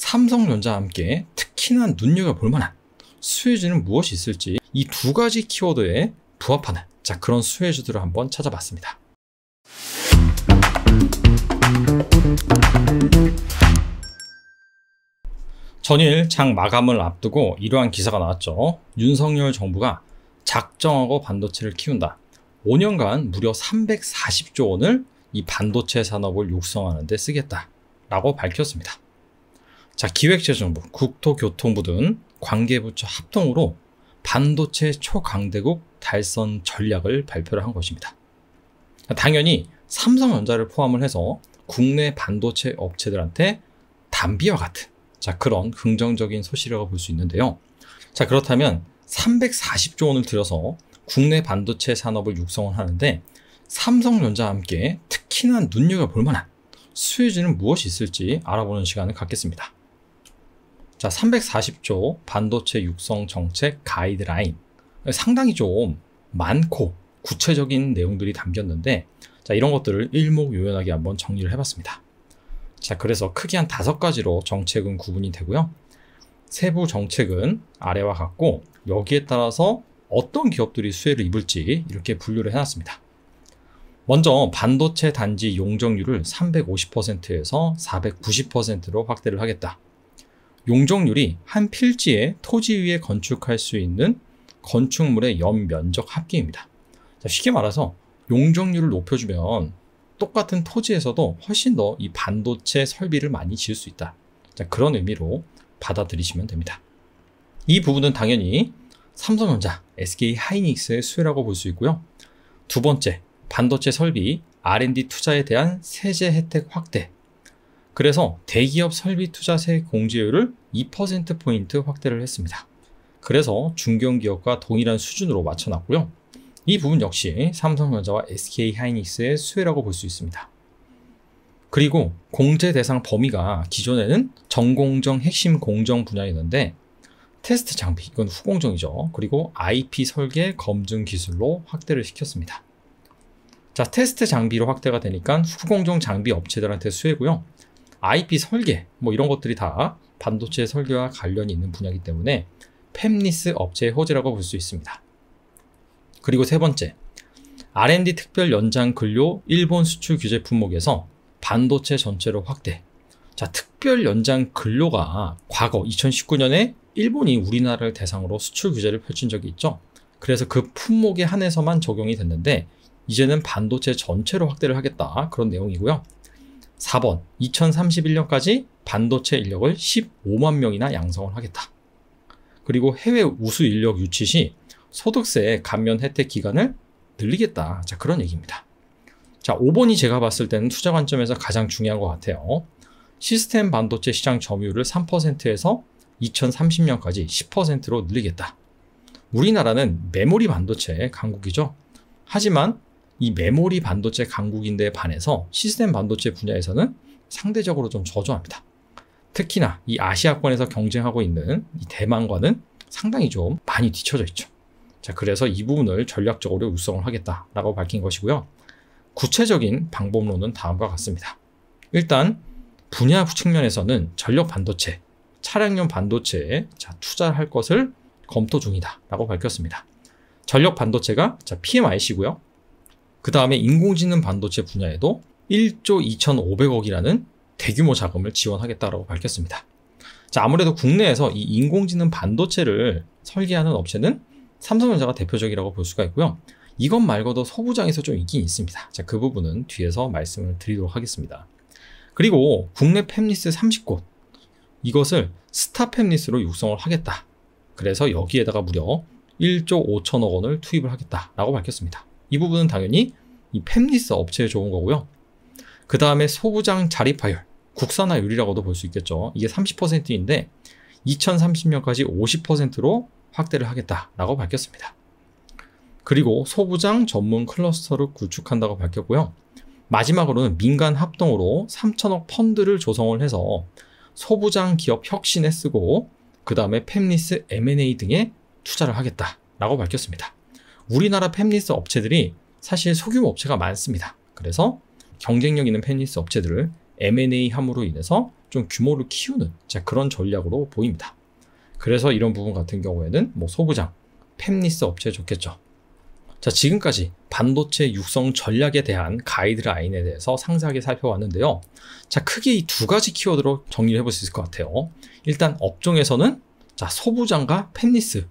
삼성전자와 함께 특히나 눈여겨볼 만한 수혜주는 무엇이 있을지 이 두 가지 키워드에 부합하는 자 그런 수혜주들을 한번 찾아봤습니다. 전일 장 마감을 앞두고 이러한 기사가 나왔죠. 윤석열 정부가 작정하고 반도체를 키운다. 5년간 무려 340조 원을 이 반도체 산업을 육성하는 데 쓰겠다. 라고 밝혔습니다. 자, 기획재정부, 국토교통부 등 관계부처 합동으로 반도체 초강대국 달성 전략을 발표를 한 것입니다. 당연히 삼성전자를 포함을 해서 국내 반도체 업체들한테 담비와 같은 자 그런 긍정적인 소식이라고 볼 수 있는데요. 자 그렇다면 340조 원을 들여서 국내 반도체 산업을 육성을 하는데 삼성전자와 함께 특히나 눈여겨볼 만한 수혜주는 무엇이 있을지 알아보는 시간을 갖겠습니다. 자, 340조 반도체 육성 정책 가이드라인. 상당히 좀 많고 구체적인 내용들이 담겼는데, 자, 이런 것들을 일목요연하게 한번 정리를 해봤습니다. 자, 그래서 크게 한 다섯 가지로 정책은 구분이 되고요. 세부 정책은 아래와 같고, 여기에 따라서 어떤 기업들이 수혜를 입을지 이렇게 분류를 해놨습니다. 먼저 반도체 단지 용적률을 350%에서 490%로 확대를 하겠다. 용적률이 한 필지에 토지 위에 건축할 수 있는 건축물의 연면적 합계입니다. 자, 쉽게 말해서 용적률을 높여주면 똑같은 토지에서도 훨씬 더 이 반도체 설비를 많이 지을 수 있다. 자, 그런 의미로 받아들이시면 됩니다. 이 부분은 당연히 삼성전자, SK 하이닉스의 수혜라고 볼 수 있고요. 두 번째, 반도체 설비 R&D 투자에 대한 세제 혜택 확대 그래서 대기업 설비 투자세 공제율을 2%포인트 확대를 했습니다. 그래서 중견기업과 동일한 수준으로 맞춰놨고요. 이 부분 역시 삼성전자와 SK 하이닉스의 수혜라고 볼 수 있습니다. 그리고 공제 대상 범위가 기존에는 전공정 핵심 공정 분야였는데 테스트 장비, 이건 후공정이죠. 그리고 IP 설계 검증 기술로 확대를 시켰습니다. 자, 테스트 장비로 확대가 되니까 후공정 장비 업체들한테 수혜고요. IP 설계 뭐 이런 것들이 다 반도체 설계와 관련이 있는 분야이기 때문에 팹리스 업체의 호재라고 볼 수 있습니다. 그리고 세 번째, R&D 특별 연장 근로 일본 수출 규제 품목에서 반도체 전체로 확대. 자, 특별 연장 근로가 과거 2019년에 일본이 우리나라를 대상으로 수출 규제를 펼친 적이 있죠. 그래서 그 품목에 한해서만 적용이 됐는데 이제는 반도체 전체로 확대를 하겠다. 그런 내용이고요. 4번 2031년까지 반도체 인력을 15만 명이나 양성을 하겠다. 그리고 해외 우수 인력 유치 시 소득세 감면 혜택 기간을 늘리겠다. 자, 그런 얘기입니다. 자, 5번이 제가 봤을 때는 투자 관점에서 가장 중요한 것 같아요. 시스템 반도체 시장 점유율을 3%에서 2030년까지 10%로 늘리겠다. 우리나라는 메모리 반도체 강국이죠. 하지만 이 메모리 반도체 강국인데 반해서 시스템 반도체 분야에서는 상대적으로 좀 저조합니다. 특히나 이 아시아권에서 경쟁하고 있는 이 대만과는 상당히 좀 많이 뒤쳐져 있죠. 자, 그래서 이 부분을 전략적으로 육성을 하겠다라고 밝힌 것이고요. 구체적인 방법론은 다음과 같습니다. 일단 분야 측면에서는 전력 반도체, 차량용 반도체에 자, 투자할 것을 검토 중이다라고 밝혔습니다. 전력 반도체가 자, PMIC고요. 그 다음에 인공지능 반도체 분야에도 1조 2,500억이라는 대규모 자금을 지원하겠다고 밝혔습니다. 자, 아무래도 국내에서 이 인공지능 반도체를 설계하는 업체는 삼성전자가 대표적이라고 볼 수가 있고요. 이것 말고도 소부장에서 좀 있긴 있습니다. 자, 그 부분은 뒤에서 말씀을 드리도록 하겠습니다. 그리고 국내 팹리스 30곳 이것을 스타 팹리스로 육성을 하겠다. 그래서 여기에다가 무려 1조 5천억 원을 투입을 하겠다라고 밝혔습니다. 이 부분은 당연히 이 팹리스 업체에 좋은 거고요. 그 다음에 소부장 자립화율, 국산화율이라고도 볼 수 있겠죠. 이게 30%인데 2030년까지 50%로 확대를 하겠다라고 밝혔습니다. 그리고 소부장 전문 클러스터를 구축한다고 밝혔고요. 마지막으로는 민간 합동으로 3천억 펀드를 조성을 해서 소부장 기업 혁신에 쓰고 그 다음에 팹리스 M&A 등에 투자를 하겠다라고 밝혔습니다. 우리나라 팹리스 업체들이 사실 소규모 업체가 많습니다. 그래서 경쟁력 있는 팹리스 업체들을 M&A 함으로 인해서 좀 규모를 키우는 자, 그런 전략으로 보입니다. 그래서 이런 부분 같은 경우에는 뭐 소부장, 팹리스 업체에 좋겠죠. 자, 지금까지 반도체 육성 전략에 대한 가이드라인에 대해서 상세하게 살펴봤는데요. 자, 크게 이 두 가지 키워드로 정리를 해볼 수 있을 것 같아요. 일단 업종에서는 자, 소부장과 팹리스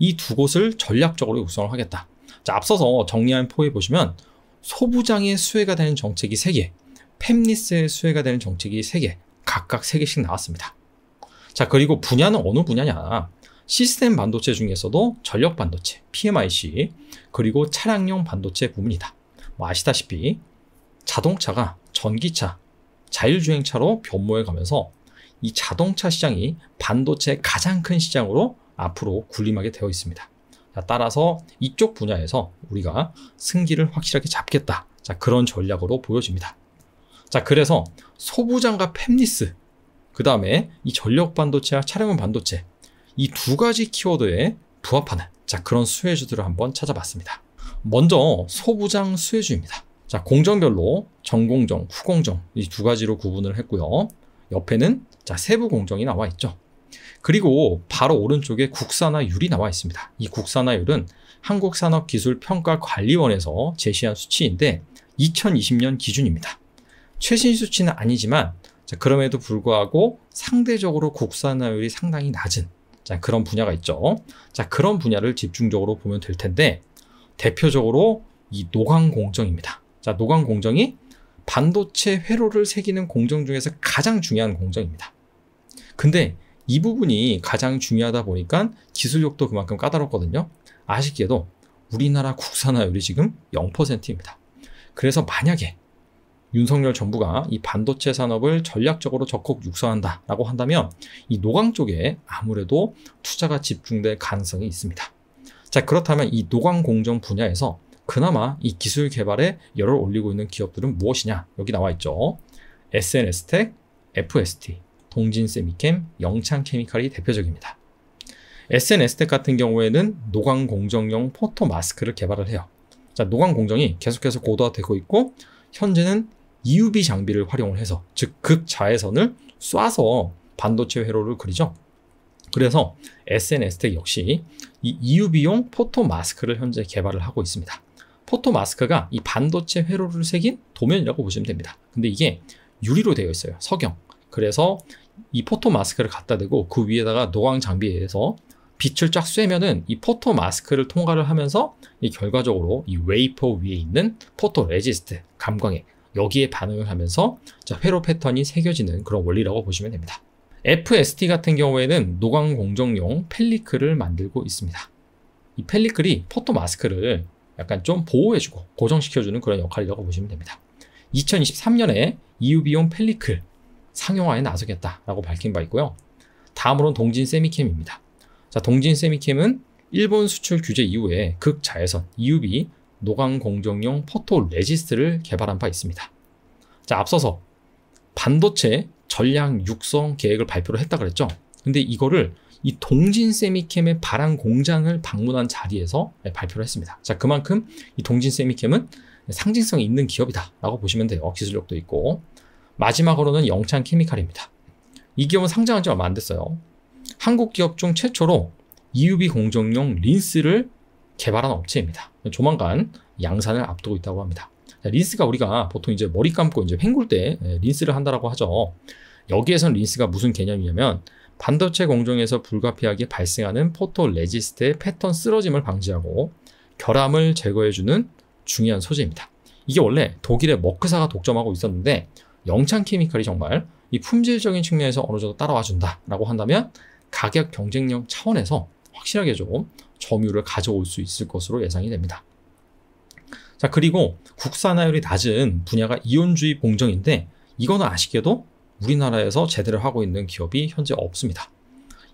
이 두 곳을 전략적으로 육성을 하겠다. 자, 앞서서 정리한 포에 보시면 소부장의 수혜가 되는 정책이 3개, 팹리스의 수혜가 되는 정책이 3개, 각각 3개씩 나왔습니다. 자, 그리고 분야는 어느 분야냐? 시스템 반도체 중에서도 전력 반도체, PMIC, 그리고 차량용 반도체 부분이다. 뭐 아시다시피 자동차가 전기차, 자율주행차로 변모해 가면서 이 자동차 시장이 반도체 가장 큰 시장으로 앞으로 군림하게 되어 있습니다. 자, 따라서 이쪽 분야에서 우리가 승기를 확실하게 잡겠다. 자, 그런 전략으로 보여집니다. 자, 그래서 소부장과 팹리스, 그 다음에 이 전력 반도체와 차량용 반도체, 이 두 가지 키워드에 부합하는 자 그런 수혜주들을 한번 찾아봤습니다. 먼저 소부장 수혜주입니다. 자 공정별로 전공정, 후공정 이 두 가지로 구분을 했고요. 옆에는 자 세부 공정이 나와 있죠. 그리고 바로 오른쪽에 국산화율이 나와 있습니다. 이 국산화율은 한국산업기술평가관리원에서 제시한 수치인데 2020년 기준입니다. 최신 수치는 아니지만 자, 그럼에도 불구하고 상대적으로 국산화율이 상당히 낮은 자, 그런 분야가 있죠. 자, 그런 분야를 집중적으로 보면 될 텐데, 대표적으로 이 노광 공정입니다. 자, 노광 공정이 반도체 회로를 새기는 공정 중에서 가장 중요한 공정입니다. 근데 이 부분이 가장 중요하다 보니까 기술력도 그만큼 까다롭거든요. 아쉽게도 우리나라 국산화율이 지금 0%입니다. 그래서 만약에 윤석열 정부가 이 반도체 산업을 전략적으로 적극 육성한다라고 한다면 이 노광 쪽에 아무래도 투자가 집중될 가능성이 있습니다. 자, 그렇다면 이 노광 공정 분야에서 그나마 이 기술 개발에 열을 올리고 있는 기업들은 무엇이냐? 여기 나와 있죠. SNS텍, FST, 동진세미캠, 영창케미칼이 대표적입니다. SNS텍 같은 경우에는 노광 공정용 포토 마스크를 개발을 해요. 자, 노광 공정이 계속해서 고도화되고 있고 현재는 EUV 장비를 활용을 해서 즉 극자외선을 쏴서 반도체 회로를 그리죠. 그래서 SNS텍 역시 이 EUV용 포토 마스크를 현재 개발을 하고 있습니다. 포토 마스크가 이 반도체 회로를 새긴 도면이라고 보시면 됩니다. 근데 이게 유리로 되어 있어요. 석영. 그래서 이 포토 마스크를 갖다 대고 그 위에다가 노광 장비에서 빛을 쫙 쐬면은 이 포토 마스크를 통과를 하면서 이 결과적으로 이 웨이퍼 위에 있는 포토 레지스트 감광액 여기에 반응을 하면서 회로 패턴이 새겨지는 그런 원리라고 보시면 됩니다. FST 같은 경우에는 노광 공정용 pellicle을 만들고 있습니다. 이 pellicle이 포토 마스크를 약간 좀 보호해주고 고정시켜주는 그런 역할이라고 보시면 됩니다. 2023년에 EUV용 pellicle 상용화에 나서겠다라고 밝힌 바 있고요. 다음으로는 동진 세미캠입니다. 자, 동진 세미캠은 일본 수출 규제 이후에 극자외선 EUV 노광 공정용 포토 레지스트를 개발한 바 있습니다. 자, 앞서서 반도체 전량 육성 계획을 발표를 했다 그랬죠. 근데 이거를 이 동진 세미캠의 발행 공장을 방문한 자리에서 발표를 했습니다. 자, 그만큼 이 동진 세미캠은 상징성이 있는 기업이다라고 보시면 돼요. 기술력도 있고. 마지막으로는 영창 케미칼입니다. 이 기업은 상장한 지 얼마 안 됐어요. 한국 기업 중 최초로 EUV 공정용 린스를 개발한 업체입니다. 조만간 양산을 앞두고 있다고 합니다. 린스가 우리가 보통 이제 머리 감고 이제 헹굴 때 예, 린스를 한다라고 하죠. 여기에선 린스가 무슨 개념이냐면 반도체 공정에서 불가피하게 발생하는 포토 레지스트의 패턴 쓰러짐을 방지하고 결함을 제거해주는 중요한 소재입니다. 이게 원래 독일의 머크사가 독점하고 있었는데 영창 케미칼이 정말 이 품질적인 측면에서 어느 정도 따라와 준다라고 한다면 가격 경쟁력 차원에서 확실하게 좀 점유를 가져올 수 있을 것으로 예상이 됩니다. 자, 그리고 국산화율이 낮은 분야가 이온주입 공정인데 이거는 아쉽게도 우리나라에서 제대로 하고 있는 기업이 현재 없습니다.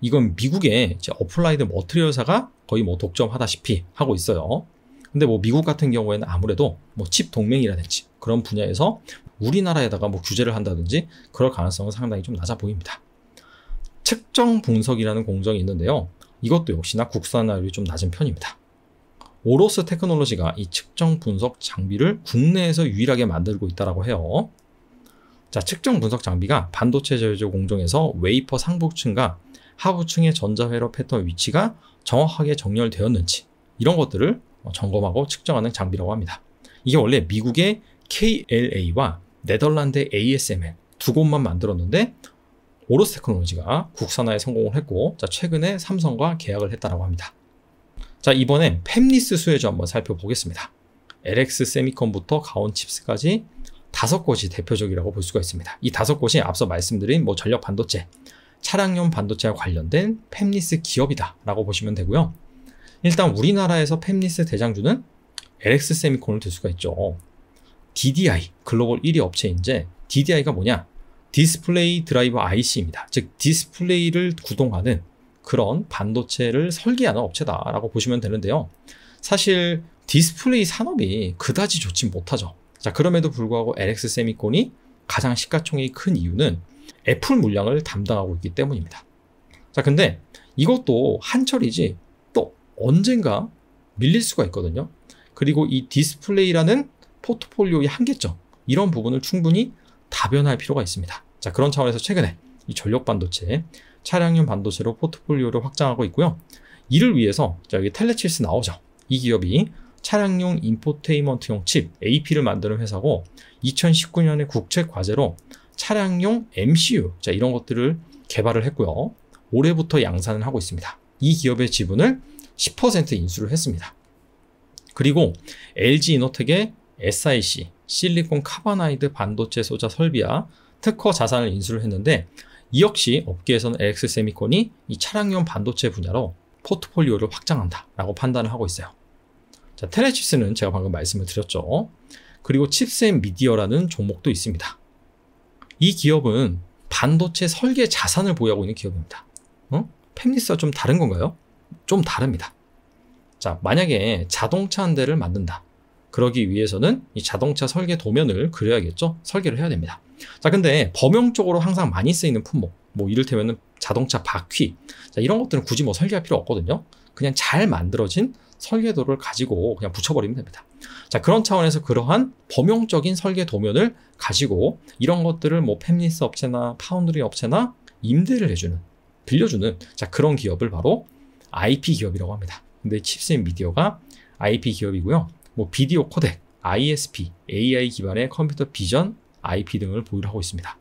이건 미국의 어플라이드 머트리얼사가 거의 뭐 독점하다시피 하고 있어요. 근데 뭐 미국 같은 경우에는 아무래도 뭐 칩 동맹이라든지 그런 분야에서 우리나라에다가 뭐 규제를 한다든지 그럴 가능성은 상당히 좀 낮아 보입니다. 측정 분석이라는 공정이 있는데요. 이것도 역시나 국산화율이 좀 낮은 편입니다. 오로스 테크놀로지가 이 측정 분석 장비를 국내에서 유일하게 만들고 있다고 해요. 자, 측정 분석 장비가 반도체 제조 공정에서 웨이퍼 상부층과 하부층의 전자회로 패턴 위치가 정확하게 정렬되었는지 이런 것들을 점검하고 측정하는 장비라고 합니다. 이게 원래 미국의 KLA와 네덜란드 ASML 두 곳만 만들었는데 오로스 테크놀로지가 국산화에 성공을 했고 자, 최근에 삼성과 계약을 했다고 합니다. 자, 이번엔 팹리스 수혜주 한번 살펴보겠습니다. LX 세미콘부터 가온 칩스까지 다섯 곳이 대표적이라고 볼 수가 있습니다. 이 다섯 곳이 앞서 말씀드린 뭐 전력 반도체, 차량용 반도체와 관련된 팹리스 기업이다라고 보시면 되고요. 일단 우리나라에서 팹리스 대장주는 LX 세미콘을 들 수가 있죠. DDI 글로벌 1위 업체인데 DDI가 뭐냐? display driver IC입니다. 즉 디스플레이를 구동하는 그런 반도체를 설계하는 업체다라고 보시면 되는데요. 사실 디스플레이 산업이 그다지 좋지 못하죠. 자, 그럼에도 불구하고 LX 세미콘이 가장 시가총액이 큰 이유는 애플 물량을 담당하고 있기 때문입니다. 자, 근데 이것도 한철이지 또 언젠가 밀릴 수가 있거든요. 그리고 이 디스플레이라는 포트폴리오의 한계점, 이런 부분을 충분히 다변화할 필요가 있습니다. 자, 그런 차원에서 최근에 이 전력 반도체, 차량용 반도체로 포트폴리오를 확장하고 있고요. 이를 위해서 자, 여기 텔레칩스 나오죠. 이 기업이 차량용 infotainment용 칩 AP를 만드는 회사고 2019년에 국책 과제로 차량용 MCU 자 이런 것들을 개발을 했고요. 올해부터 양산을 하고 있습니다. 이 기업의 지분을 10% 인수를 했습니다. 그리고 LG 이노텍의 SiC silicon carbide 반도체 소자 설비와 특허 자산을 인수를 했는데 이 역시 업계에서는 LX 세미콘이 이 차량용 반도체 분야로 포트폴리오를 확장한다라고 판단을 하고 있어요. 자, 텔레칩스는 제가 방금 말씀을 드렸죠. 그리고 칩스앤 미디어라는 종목도 있습니다. 이 기업은 반도체 설계 자산을 보유하고 있는 기업입니다. 어? 팹리스와 좀 다른 건가요? 좀 다릅니다. 자, 만약에 자동차 한 대를 만든다. 그러기 위해서는 이 자동차 설계 도면을 그려야겠죠? 설계를 해야 됩니다. 자, 근데 범용적으로 항상 많이 쓰이는 품목, 뭐 이를테면 자동차 바퀴, 자, 이런 것들은 굳이 뭐 설계할 필요 없거든요. 그냥 잘 만들어진 설계도를 가지고 그냥 붙여버리면 됩니다. 자, 그런 차원에서 그러한 범용적인 설계 도면을 가지고 이런 것들을 뭐 팹리스 업체나 파운드리 업체나 임대를 해주는, 빌려주는 자, 그런 기업을 바로 IP 기업이라고 합니다. 근데 칩스 앤 미디어가 IP 기업이고요. 뭐 비디오 코덱, ISP, AI 기반의 computer vision, IP 등을 보유를 하고 있습니다.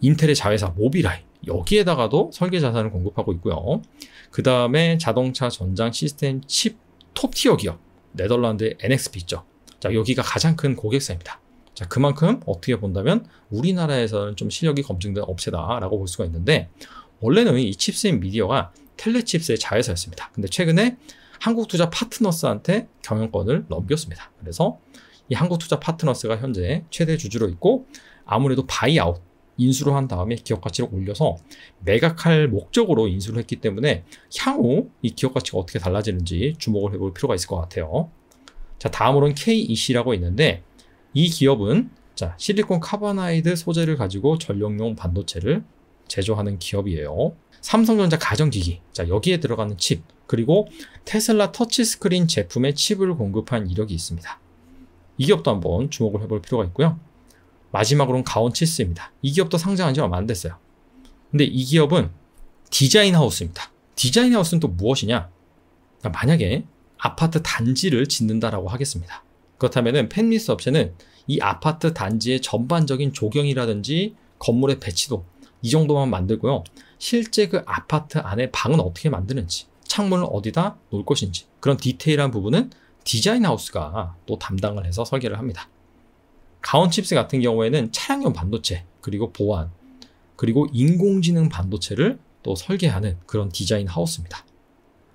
인텔의 자회사 모빌아이 여기에다가도 설계 자산을 공급하고 있고요. 그 다음에 자동차 전장 시스템 칩 top-tier 기업 네덜란드의 NXP 있죠. 자 여기가 가장 큰 고객사입니다. 자 그만큼 어떻게 본다면 우리나라에서는 좀 실력이 검증된 업체다라고 볼 수가 있는데 원래는 이 칩스앤 미디어가 텔레칩스의 자회사였습니다. 근데 최근에 한국투자 파트너스한테 경영권을 넘겼습니다. 그래서 이 한국투자 파트너스가 현재 최대 주주로 있고 아무래도 buyout 인수를 한 다음에 기업 가치를 올려서 매각할 목적으로 인수를 했기 때문에 향후 이 기업 가치가 어떻게 달라지는지 주목을 해볼 필요가 있을 것 같아요. 자, 다음으로는 KEC라고 있는데 이 기업은 자, silicon carbide 소재를 가지고 전력용 반도체를 제조하는 기업이에요. 삼성전자 가전기기, 자, 여기에 들어가는 칩, 그리고 테슬라 터치스크린 제품의 칩을 공급한 이력이 있습니다. 이 기업도 한번 주목을 해볼 필요가 있고요. 마지막으로는 가온칩스입니다. 이 기업도 상장한 지 얼마 안 됐어요. 근데 이 기업은 design house입니다. design house는 또 무엇이냐? 만약에 아파트 단지를 짓는다라고 하겠습니다. 그렇다면 펜리스 업체는 이 아파트 단지의 전반적인 조경이라든지 건물의 배치도 이 정도만 만들고요. 실제 그 아파트 안에 방은 어떻게 만드는지, 창문을 어디다 놓을 것인지 그런 디테일한 부분은 design house가 또 담당을 해서 설계를 합니다. 가온칩스 같은 경우에는 차량용 반도체, 그리고 보안, 그리고 인공지능 반도체를 또 설계하는 그런 디자인 하우스입니다.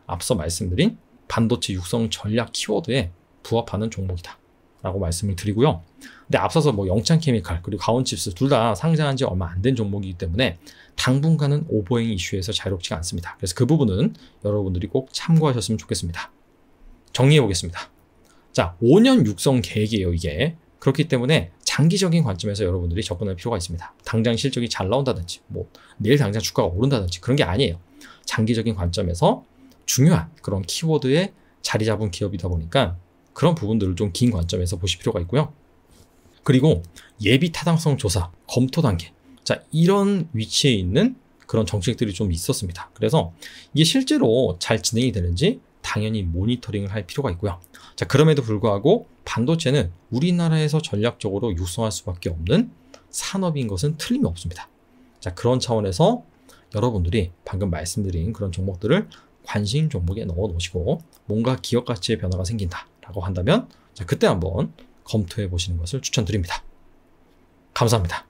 앞서 말씀드린 반도체 육성 전략 키워드에 부합하는 종목이다. 라고 말씀을 드리고요. 근데 앞서서 뭐 영창 케미칼 그리고 가온칩스 둘 다 상장한 지 얼마 안 된 종목이기 때문에 당분간은 오버행 이슈에서 자유롭지가 않습니다. 그래서 그 부분은 여러분들이 꼭 참고하셨으면 좋겠습니다. 정리해 보겠습니다. 자, 5년 육성 계획이에요, 이게. 그렇기 때문에 장기적인 관점에서 여러분들이 접근할 필요가 있습니다. 당장 실적이 잘 나온다든지, 뭐, 내일 당장 주가가 오른다든지 그런 게 아니에요. 장기적인 관점에서 중요한 그런 키워드에 자리 잡은 기업이다 보니까 그런 부분들을 좀 긴 관점에서 보실 필요가 있고요. 그리고 예비 타당성 조사, 검토 단계. 자, 이런 위치에 있는 그런 정책들이 좀 있었습니다. 그래서 이게 실제로 잘 진행이 되는지 당연히 모니터링을 할 필요가 있고요. 자, 그럼에도 불구하고 반도체는 우리나라에서 전략적으로 육성할 수밖에 없는 산업인 것은 틀림이 없습니다. 자, 그런 차원에서 여러분들이 방금 말씀드린 그런 종목들을 관심 종목에 넣어 놓으시고 뭔가 기업 가치의 변화가 생긴다 라고 한다면 자, 그때 한번 검토해 보시는 것을 추천드립니다. 감사합니다.